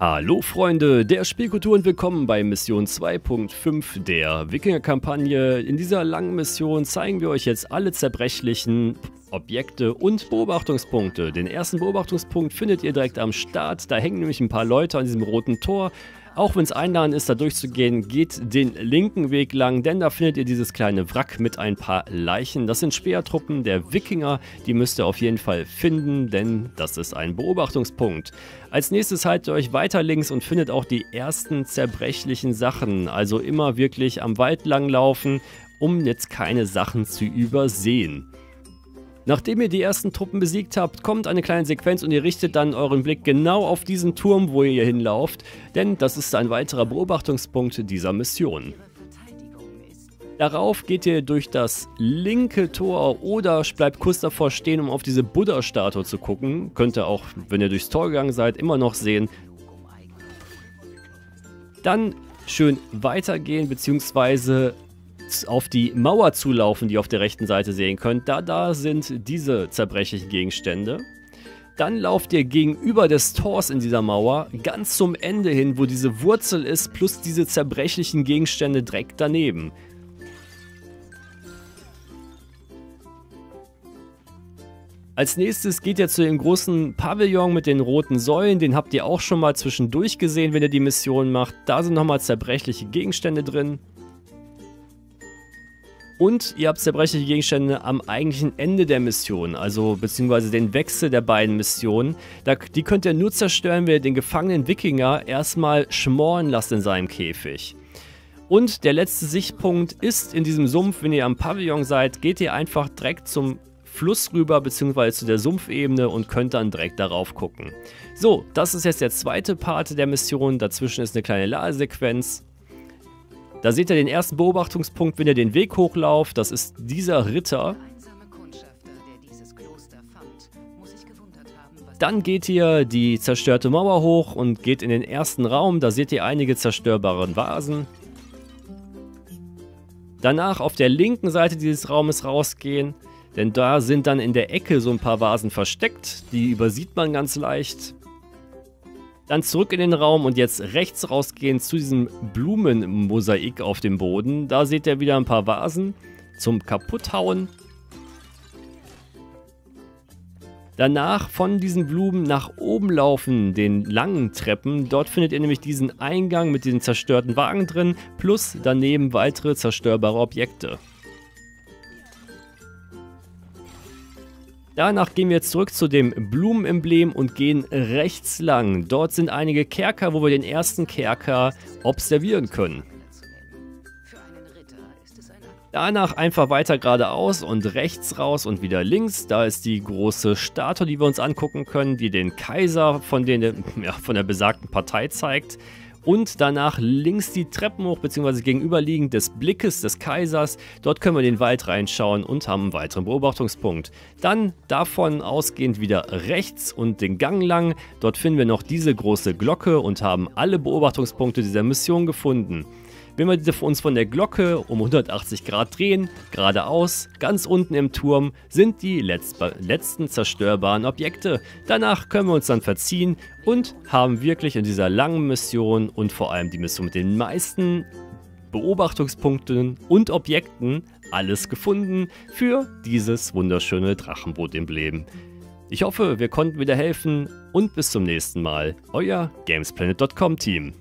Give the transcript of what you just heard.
Hallo Freunde der Spielkultur und willkommen bei Mission 2.5 der Wikinger-Kampagne. In dieser langen Mission zeigen wir euch jetzt alle zerbrechlichen Objekte und Beobachtungspunkte. Den ersten Beobachtungspunkt findet ihr direkt am Start. Da hängen nämlich ein paar Leute an diesem roten Tor. Auch wenn es einladen ist, da durchzugehen, geht den linken Weg lang, denn da findet ihr dieses kleine Wrack mit ein paar Leichen. Das sind Speertruppen der Wikinger, die müsst ihr auf jeden Fall finden, denn das ist ein Beobachtungspunkt. Als nächstes haltet ihr euch weiter links und findet auch die ersten zerbrechlichen Sachen, also immer wirklich am Wald lang laufen, um jetzt keine Sachen zu übersehen. Nachdem ihr die ersten Truppen besiegt habt, kommt eine kleine Sequenz und ihr richtet dann euren Blick genau auf diesen Turm, wo ihr hier hinlauft, denn das ist ein weiterer Beobachtungspunkt dieser Mission. Darauf geht ihr durch das linke Tor oder bleibt kurz davor stehen, um auf diese Buddha-Statue zu gucken. Könnt ihr auch, wenn ihr durchs Tor gegangen seid, immer noch sehen. Dann schön weitergehen, beziehungsweise auf die Mauer zulaufen, die ihr auf der rechten Seite sehen könnt. Da, da sind diese zerbrechlichen Gegenstände. Dann lauft ihr gegenüber des Tors in dieser Mauer ganz zum Ende hin, wo diese Wurzel ist, plus diese zerbrechlichen Gegenstände direkt daneben. Als nächstes geht ihr zu dem großen Pavillon mit den roten Säulen. Den habt ihr auch schon mal zwischendurch gesehen, wenn ihr die Mission macht. Da sind nochmal zerbrechliche Gegenstände drin. Und ihr habt zerbrechliche Gegenstände am eigentlichen Ende der Mission, also beziehungsweise den Wechsel der beiden Missionen. Da, die könnt ihr nur zerstören, wenn ihr den gefangenen Wikinger erstmal schmoren lasst in seinem Käfig. Und der letzte Sichtpunkt ist in diesem Sumpf, wenn ihr am Pavillon seid, geht ihr einfach direkt zum Fluss rüber, beziehungsweise zu der Sumpfebene und könnt dann direkt darauf gucken. So, das ist jetzt der zweite Part der Mission. Dazwischen ist eine kleine Ladesequenz. Da seht ihr den ersten Beobachtungspunkt, wenn ihr den Weg hochlauft. Das ist dieser Ritter. Dann geht ihr die zerstörte Mauer hoch und geht in den ersten Raum. Da seht ihr einige zerstörbare Vasen. Danach auf der linken Seite dieses Raumes rausgehen, denn da sind dann in der Ecke so ein paar Vasen versteckt. Die übersieht man ganz leicht. Dann zurück in den Raum und jetzt rechts rausgehen zu diesem Blumenmosaik auf dem Boden. Da seht ihr wieder ein paar Vasen zum Kaputthauen. Danach von diesen Blumen nach oben laufen, den langen Treppen. Dort findet ihr nämlich diesen Eingang mit den zerstörten Wagen drin, plus daneben weitere zerstörbare Objekte. Danach gehen wir zurück zu dem Blumenemblem und gehen rechts lang. Dort sind einige Kerker, wo wir den ersten Kerker observieren können. Danach einfach weiter geradeaus und rechts raus und wieder links. Da ist die große Statue, die wir uns angucken können, die den Kaiser von, den, ja, von der besagten Partei zeigt und danach links die Treppen hoch, beziehungsweise gegenüberliegend des Blickes des Kaisers. Dort können wir den Wald reinschauen und haben einen weiteren Beobachtungspunkt. Dann davon ausgehend wieder rechts und den Gang lang. Dort finden wir noch diese große Glocke und haben alle Beobachtungspunkte dieser Mission gefunden. Wenn wir uns von der Glocke um 180 Grad drehen, geradeaus, ganz unten im Turm, sind die letzten zerstörbaren Objekte. Danach können wir uns dann verziehen und haben wirklich in dieser langen Mission und vor allem die Mission mit den meisten Beobachtungspunkten und Objekten alles gefunden für dieses wunderschöne Drachenboot-Emblem. Ich hoffe, wir konnten wieder helfen und bis zum nächsten Mal. Euer Gamesplanet.com Team.